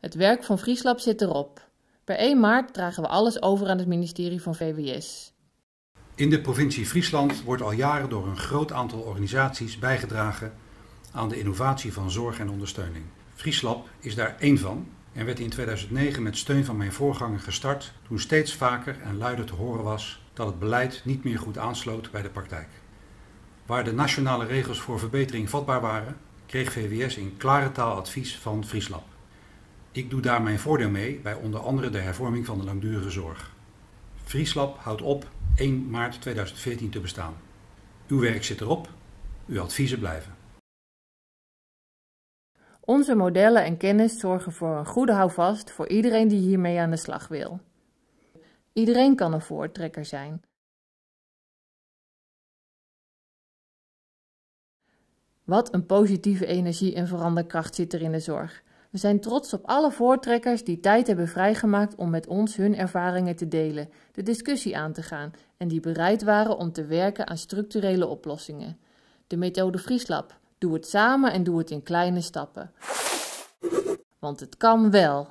Het werk van Frieslab zit erop. Per 1 maart dragen we alles over aan het ministerie van VWS. In de provincie Friesland wordt al jaren door een groot aantal organisaties bijgedragen aan de innovatie van zorg en ondersteuning. Frieslab is daar één van en werd in 2009 met steun van mijn voorganger gestart toen steeds vaker en luider te horen was dat het beleid niet meer goed aansloot bij de praktijk. Waar de nationale regels voor verbetering vatbaar waren, kreeg VWS in klare taal advies van Frieslab. Ik doe daar mijn voordeel mee bij onder andere de hervorming van de langdurige zorg. Frieslab houdt op 1 maart 2014 te bestaan. Uw werk zit erop, uw adviezen blijven. Onze modellen en kennis zorgen voor een goede houvast voor iedereen die hiermee aan de slag wil. Iedereen kan een voortrekker zijn. Wat een positieve energie en veranderkracht zit er in de zorg. We zijn trots op alle voortrekkers die tijd hebben vrijgemaakt om met ons hun ervaringen te delen, de discussie aan te gaan en die bereid waren om te werken aan structurele oplossingen. De methode Frieslab. Doe het samen en doe het in kleine stappen. Want het kan wel.